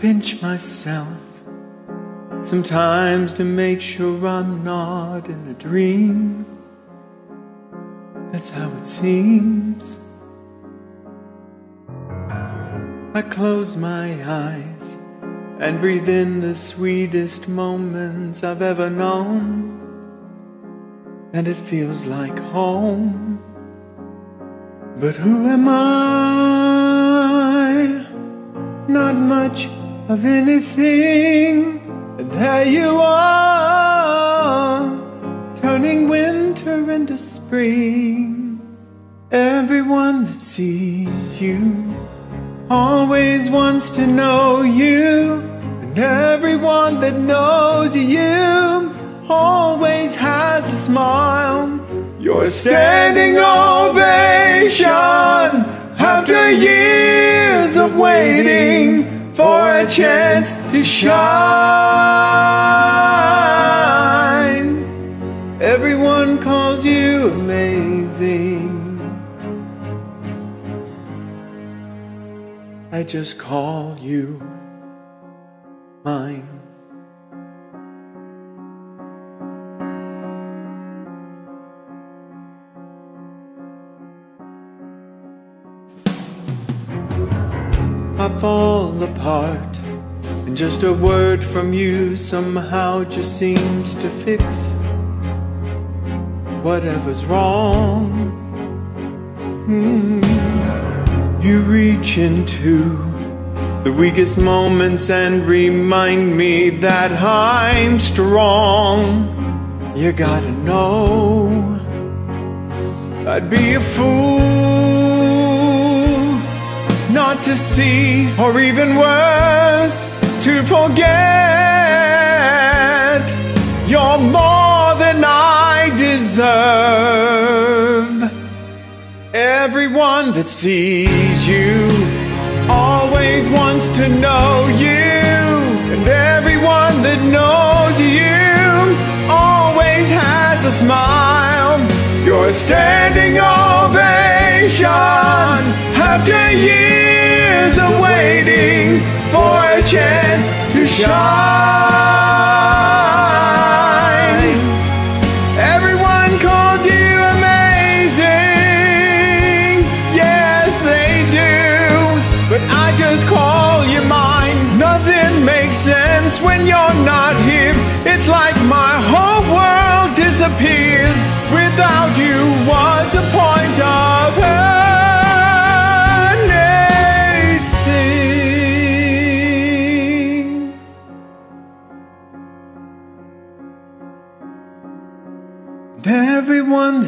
pinch myself sometimes to make sure I'm not in a dream. That's how it seems. I close my eyes and breathe in the sweetest moments I've ever known. And it feels like home. But who am I? Not much of anything. And there you are, turning winter into spring. Everyone that sees you always wants to know you. And everyone that knows you always has a smile. Your standing ovation after years of waiting for a chance to shine. Everyone calls you amazing. I just call you mine. I fall apart, and just a word from you somehow just seems to fix whatever's wrong. Mm. You reach into the weakest moments and remind me that I'm strong. You gotta know I'd be a fool not to see, or even worse, to forget. You're more than I deserve. Everyone that sees you always wants to know you, and everyone that knows you always has a smile. Your standing ovation after waiting for a chance to shine.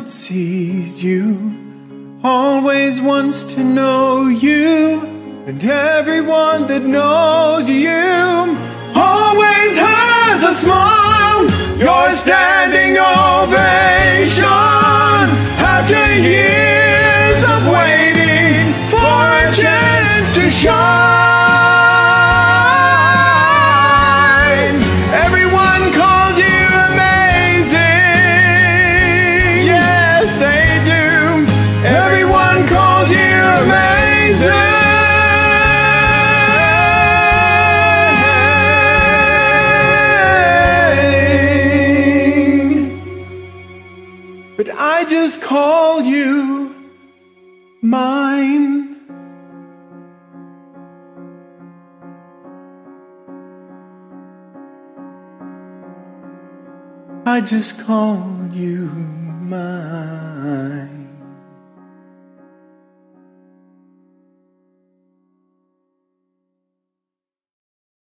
That sees you always wants to know you, and everyone that knows you always But I just call you mine. I just call you mine.